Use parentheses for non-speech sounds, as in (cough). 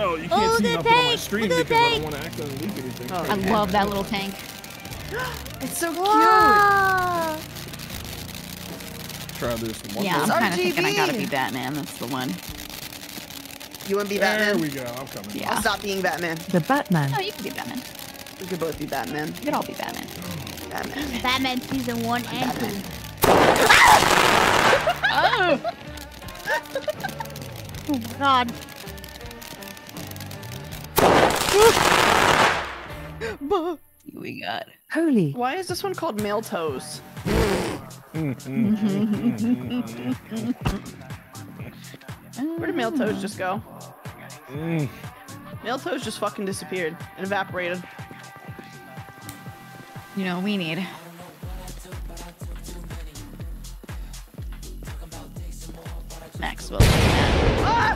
Oh, you can't Oh, see the nothing on my tank! stream because the I don't tank! want to accidentally leak anything. Oh, I love that little tank. (gasps) It's so cute. Wow. Try this one. Yeah, I'm kind of thinking I gotta be Batman. That's the one. You want to be There Batman? There we go. I'm coming. Yeah. I'll stop being Batman. The Batman. Oh, you can be Batman. We could both be Batman. You could all be Batman. Batman. (gasps) Batman season one and two. (laughs) Oh! (laughs) Oh my god. We got. Holy. Why is this one called Male Toes? Where did Male Toes just go? Mm. Male Toes just fucking disappeared and evaporated. You know, we need. Maxwell. Ah!